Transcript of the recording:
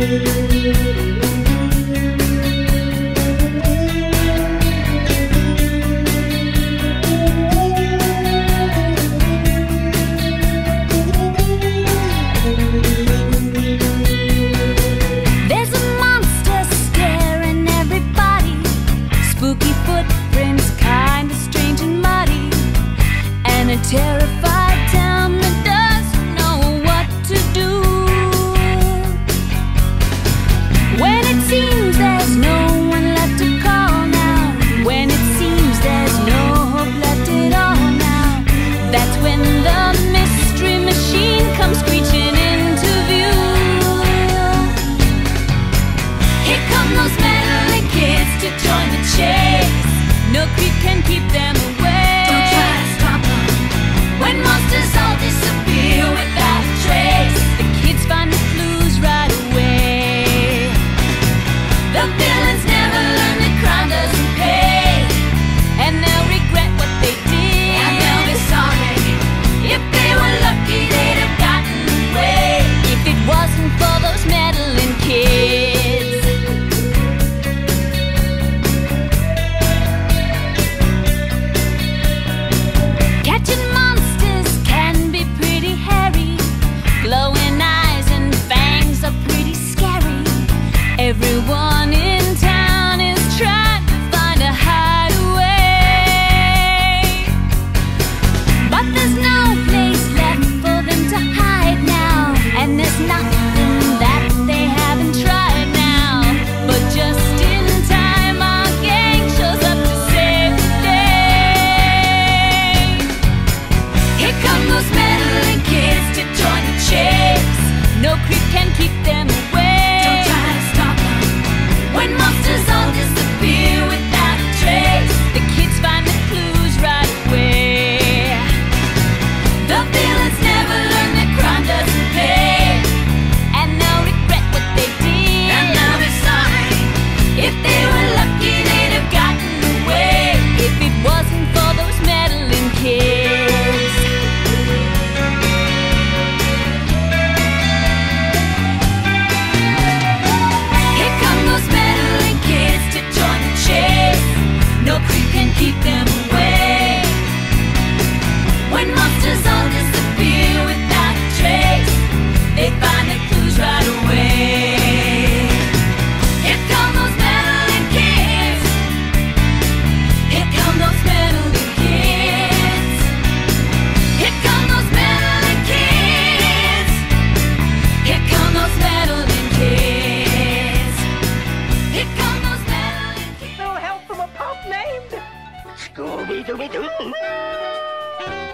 you. those meddling kids to join the chase. No creep can keep them away. keep them. Scooby-Dooby-Doo!